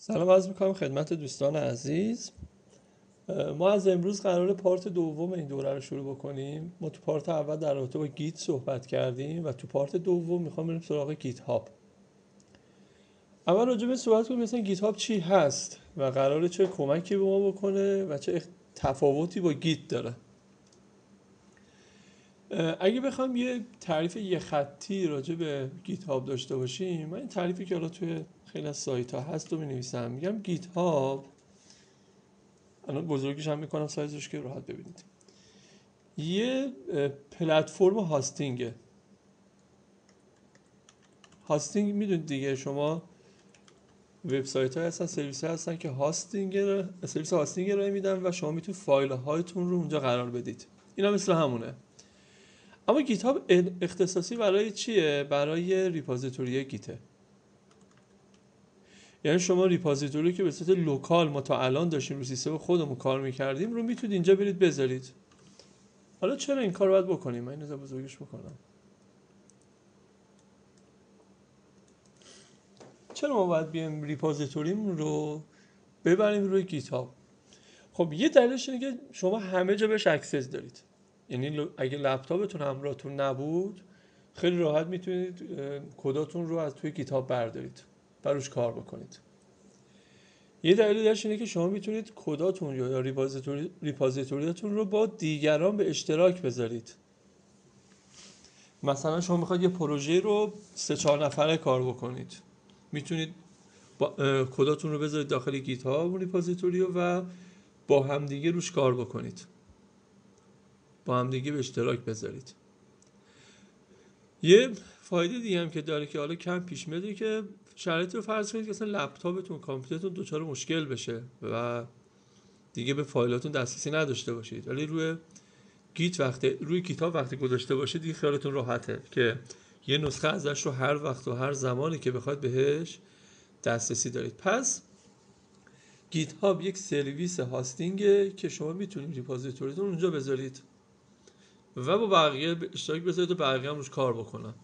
سلام عرض می‌کنم خدمت دوستان عزیز. ما از امروز قرار part دوم این دوره رو شروع بکنیم. ما تو part اول در رابطه با Git صحبت کردیم و تو part دوم می‌خوام بریم سراغ GitHub اول راجع به صحبت کنیم مثلا GitHub چی هست و قراره چه کمکی به ما بکنه و چه تفاوتی با Git داره. اگه بخوام یه تعریف یه خطی راجع به GitHub داشته باشیم من این تعریفی که الان توی خیلی از سایت ها هست رو می نویسم میگم GitHub الان بزرگیش هم می‌کنم سایزش که راحت ببینید. یه پلتفرم hosting ه hosting می‌دونید دیگه؟ شما وبسایت های هستن سرویس های هستن که hosting سرویس hosting رو میدن و شما می‌تونید فایل هایتون رو اونجا قرار بدید. اینا مثل همونه. اما GitHub اختصاصی برای چیه؟ برای repository Git ه. یعنی شما repository که به صورت local ما تا الان داشتیم رو سیستم خودمون کار می‌کردیم رو می‌تونید اینجا برید بذارید. حالا چرا این کار باید بکنیم؟ من اینو بزرگش بکنم. چرا ما باید بیایم repository م رو ببریم روی GitHub خب یه دلیلش اینه که شما همه جا بهش access دارید. یعنی اگه لپتاپتون همراهتون نبود خیلی راحت می‌تونید کداتون رو از توی GitHub بردارید. و کار بکنید. یه دلیل دیگرش اینه که شما می‌تونید کداتون یا repository تون رو با دیگران به اشتراک بذارید. مثلا شما می‌خواید یه پروژه رو سه چهار نفره کار بکنید. می‌تونید کداتون رو بذارید داخل GitHub و repository و با همدیگه روش کار بکنید. با همدیگه به اشتراک بذارید. یه فایده دیگه هم که داره که حالا کم پیش میاد که شرایط رو فرض کنید که اصلا لپتاپتون کامپیوترتون دچار مشکل بشه و دیگه به فایلاتون دسترسی نداشته باشید. ولی روی گیت وقتی روی کتاب وقتی گذاشته باشید دیگه خیالتون راحته که یه نسخه ازش رو هر وقت و هر زمانی که بخواید بهش دسترسی دارید. پس GitHub یک سرویس hosting ه که شما می‌تونید repository تون اونجا بذارید و با بقیه اشتراک بذارید و بقیه هم روش کار بکنن.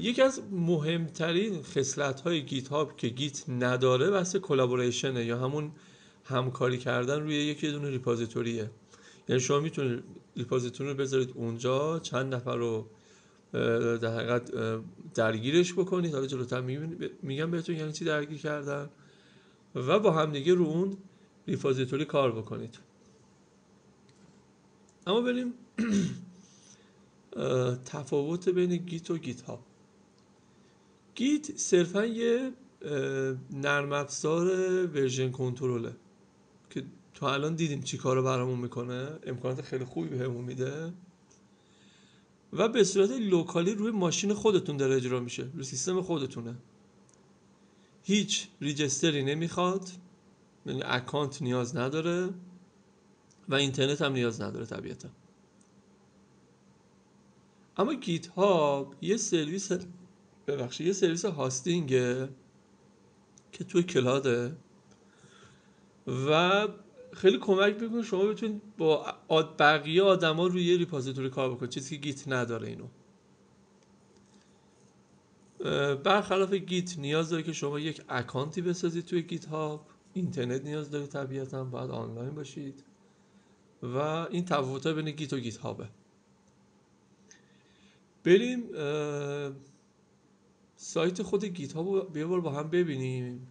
یکی از مهمترین خصلت های GitHub که Git نداره بحث collaboration ه یا همون همکاری کردن روی یکی دونه repository ه یعنی شما می‌تونید repository رو بذارید اونجا چند نفر رو در حقیقت درگیرش بکنید. حالا جلوتر میگم بهتون یعنی چی درگیر کردن. و با همدیگه رو اون repository کار بکنید. اما بریم تفاوت بین Git و GitHub Git صرفا یه نرم افزار version control ه که تو الان دیدیم چی کارو برامون می‌کنه. امکانات خیلی خوبی بهمون میده. و به صورت local ی روی ماشین خودتون داره اجرا میشه. روی سیستم خودتونه. هیچ registry نمی‌خواد. یعنی اکانت نیاز نداره و اینترنت هم نیاز نداره طبیعتا. اما GitHub یه سرویس ببخشید یه سرویس hosting ه که توی cloud ه و خیلی کمک می‌کنه شما بتونید با بقیه آدما روی یه repository کار بکنید چیزی که Git نداره اینو. برخلاف Git نیاز داره که شما یک اکانتی بسازید توی GitHub اینترنت نیاز داره طبیعتا باید آنلاین باشید. و این تفاوت بین Git و GitHub ه بریم سایت خود GitHub رو با هم ببینیم.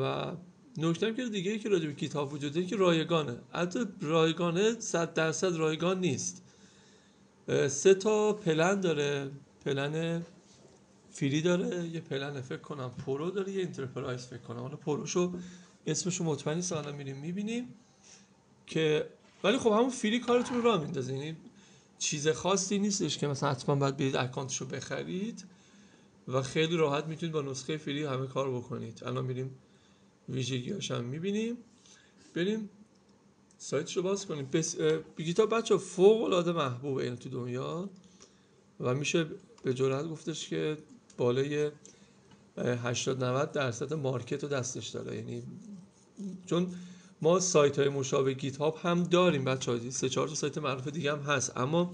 و نکته که دیگه ای که راجع به Git وجود داره که رایگانه. البته رایگانه 100 درصد رایگان نیست. سه تا پلن داره. plan free داره یه پلن فکر کنم pro داره یه enterprise فکر کنم. حالا pro شو اسمشو مطمئن نیستم حالا میریم می‌بینیم که ولی خب همون free کارتون رو میندازه. یعنی چیز خاصی نیستش که مثلا حتما باید برید اکانتش رو بخرید و خیلی راحت می‌تونید با نسخه فری همه کار بکنید. الان میریم ویژگیاش هم می‌بینیم. بریم سایتش رو باز کنیم. بس بیگیتا بچه فوق العاده محبوب این تو دنیا و میشه به جرات گفتش که بالای 80 90 درصد مارکت رو دستش داره. یعنی چون ما سایت های مشابه گیت هاب هم داریم بچه ها سه چهار تا سایت معروف دیگه هم هست. اما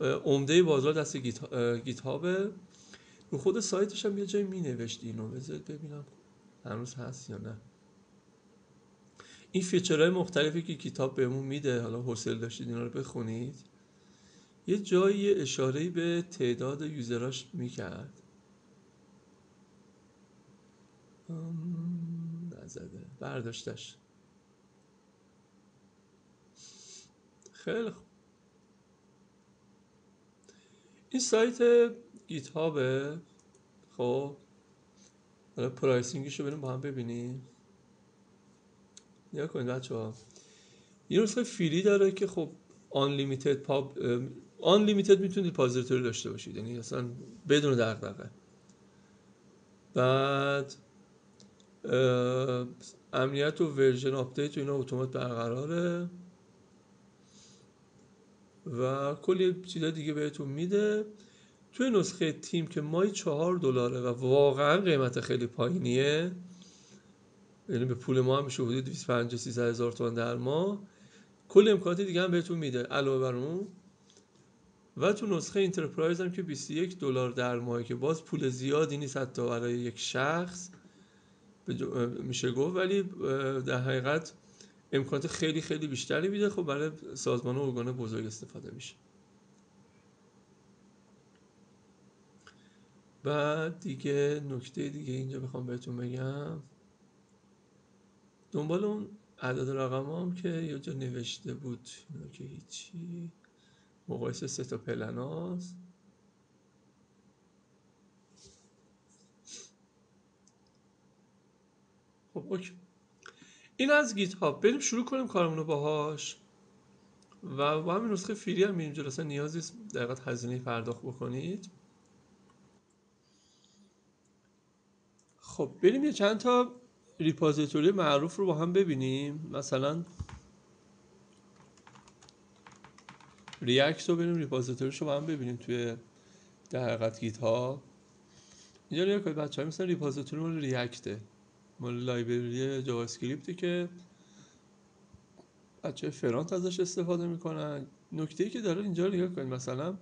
عمده بازار دست گیت, هابه رو خود سایتش هم یه جایی می نوشتی اینو. بذارید ببینم هنوز هست یا نه. این فیچرهای مختلفی که کتاب بهمون میده حالا حوصله داشتید اینا رو بخونید یه جایی اشاره به تعداد یوزراش می‌کرد. نزده. برداشتش. خیلی خوب. این سایت GitHub ه خب. حالا pricing ش رو بریم با هم ببینیم. نگاه کنید بچه ها یه نسخه free ای داره که خب unlimited public unlimited می‌تونید repository داشته باشید. یعنی اصلا بدون دغدغه. بعد امنیت و version آپدیت و اینا اتومات برقراره. و کلی چیزا دیگه بهتون میده. توی نسخه تیم که ماهی چهار دلاره و واقعا قیمت خیلی پایینیه یعنی به پول ما هم میشه حدود 250 300 هزار تومان در ماه کل امکانات دیگه هم بهتون میده علاوه بر اون. و تو نسخه enterprise هم که 21 دلار در ماه که باز پول زیادی نیست حتی برای یک شخص میشه گفت ولی در حقیقت امکانات خیلی خیلی بیشتری میده خب برای سازمان و ارگان بزرگ استفاده میشه. بعد دیگه نکته دیگه اینجا بخوام بهتون بگم. دنبال اون عدد رقم هم که یه جا نوشته بود. اینا که هیچی. مقایسه سه تا پلناست خب okay. این از GitHub بریم شروع کنیم کارمون رو باهاش. و با همین نسخه free هم اینجا اصلا نیازی در حقیقت هزینه پرداخت بکنید. خب بریم یه چند تا repository معروف رو با هم ببینیم. مثلا React رو بریم repository ش رو با هم ببینیم توی در حقیقت GitHub اینجا نگاه کنید بچه ها این مثلا repository مال React ه مال library JavaScript ی که بچه های front ازش استفاده می‌کنن. نکته ای که داره اینجا نگاه کنید. مثلا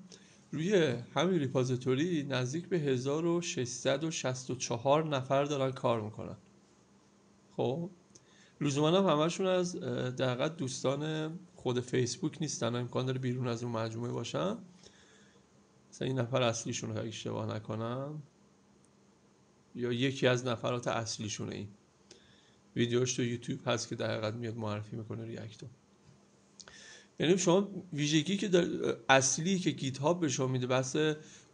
روی همین repository نزدیک به 1664 نفر دارن کار می‌کنن. خب؟ لزوما هم همشون از در حقیقت دوستان خود فیسبوک نیستن. امکان داره بیرون از اون مجموعه باشن. مثلا این نفر اصلیشون رو اشتباه نکنم یا یکی از نفرات اصلیشونه این. ویدیوش تو یوتیوب هست که در حقیقت میاد معرفی می‌کنه React و یعنی شما ویژگی که اصلی که GitHub به شما میده بحث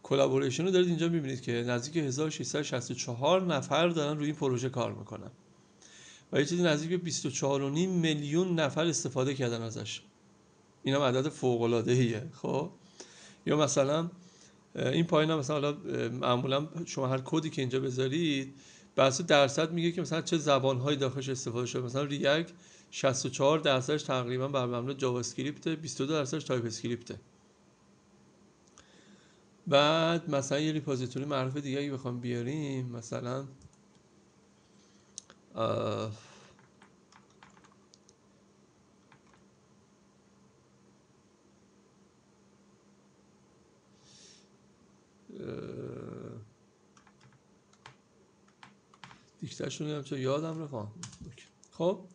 collaboration رو دارید اینجا می‌بینید که نزدیک 1664 نفر دارن روی این پروژه کار می‌کنن. و یه چیزی نزدیک به 24.5 میلیون نفر استفاده کردن ازش. این هم عدد فوق العاده ایه خب؟ یا مثلا این پایین مثلا حالا معمولا شما هر کدی که اینجا بذارید بحث درصد میگه که مثلا چه زبانهایی داخلش استفاده شده. مثلا React 64 درصدش تقریبا بر مبنای JavaScript 22 درصدش TypeScript ه بعد مثلا یه repository معروف دیگه اگه بخوام بیاریم مثلا دیکترشون هم چون یادم رفت. خب.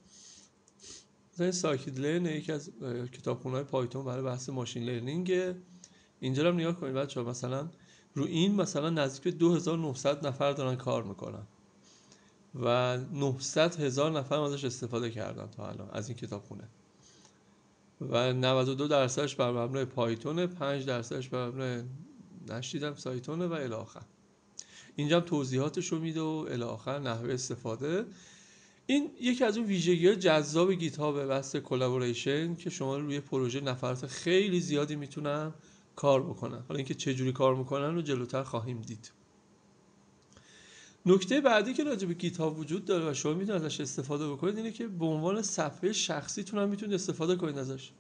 مثلا ساکید لرن یکی از کتابخونه های پایتون برای بحث ماشین لرنینگ. اینجا هم نگاه کنید بچه مثلا رو این مثلا نزدیک به 2900 نفر دارن کار می‌کنن. و 900 هزار نفر ازش استفاده کردن تا الان از این کتابخونه. و 92 درصدش بر مبنای پایتون 5 درصدش بر مبنای نشیدم سایتونه و الی اینجا هم توضیحاتش رو میده و الی آخر نحوه استفاده. این یکی از اون ویژگی های جذاب GitHub ه بحث collaboration که شما روی پروژه نفرات خیلی زیادی می‌تونن کار بکنن حالا اینکه چه جوری کار می‌کنن رو جلوتر خواهیم دید. نکته بعدی که راجع به GitHub وجود داره و شما می‌تونید ازش استفاده بکنید اینه که به عنوان صفحه شخصیتون هم می‌تونید استفاده کنید ازش.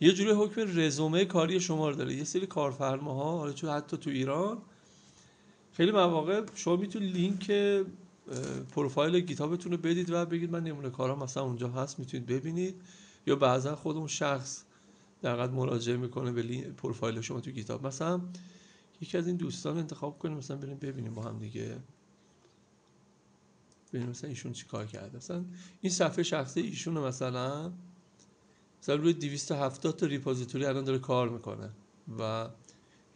یه جوری حکم رزومه کاری شما رو داره. یه سری کارفرماها حالا چون حتی تو ایران خیلی مواقع شما می‌تونید لینک پروفایل گیتابتون رو بدید و بگید من نمونه کارم مثلا اونجا هست می‌تونید ببینید. یا بعضا خود اون شخص در مراجعه می‌کنه به پروفایل شما تو گیتاب. مثلا یکی از این دوستان انتخاب کنیم مثلا بریم ببینیم با هم دیگه. ببینیم مثلا ایشون چی کار کرده. مثلا این صفحه شخصی ایشون مثلا. مثلا روی 270 تا repository الان داره کار می‌کنه و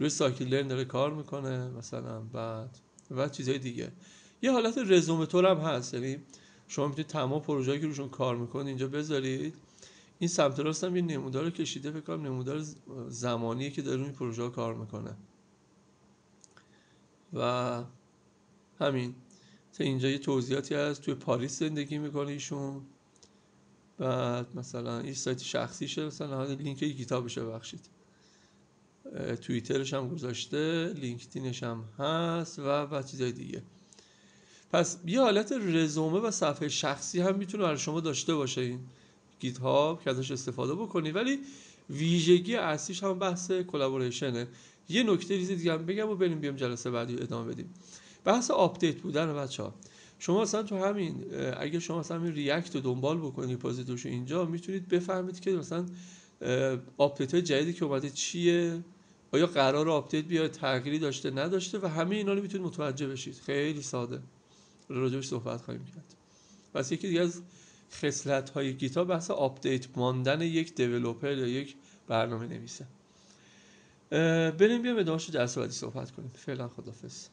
روی scikit-learn داره کار می‌کنه مثلا بعد و چیزهای دیگه. یه حالت رزومه طور هم هست یعنی شما می‌تونید تمام پروژه‌ای که روشون کار می‌کنید اینجا بذارید. این سمت راست هم یه نمودار کشیده فکر کنم نمودار زمانیه که داره روی پروژه کار می‌کنه. و همین. تا اینجا یه توضیحاتی هست. توی پاریس زندگی می‌کنه ایشون. بعد مثلا این سایت شخصیشه مثلا لینک کتابشه بخشید توییترش هم گذاشته لینکدینش هم هست و و چیزای دیگه. پس یه حالت رزومه و صفحه شخصی هم می‌تونه برای شما داشته باشه این GitHub که ازش استفاده بکنی. ولی ویژگی اصلیش هم بحث collaboration ه یه نکته ریزی دیگه هم بگم و بریم بیام جلسه بعدی ادامه بدیم. بحث آپدیت بودن بچه ها شما اصلا تو همین اگه شما اصلا همین React رو دنبال بکنید repository شو اینجا می‌تونید بفهمید که مثلا آپدیت های جدیدی که اومده چیه. آیا قراره آپدیت بیاد تغییری داشته نداشته؟ و همه اینا رو می‌تونید متوجه بشید. خیلی ساده. راجبش صحبت خواهیم کرد. پس یکی دیگه از خصلت های GitHub بحث آپدیت ماندن یک developer یا یک برنامه نویسه بریم بیام ادامهش جلسه بعدی صحبت کنیم. فعلا خدافظ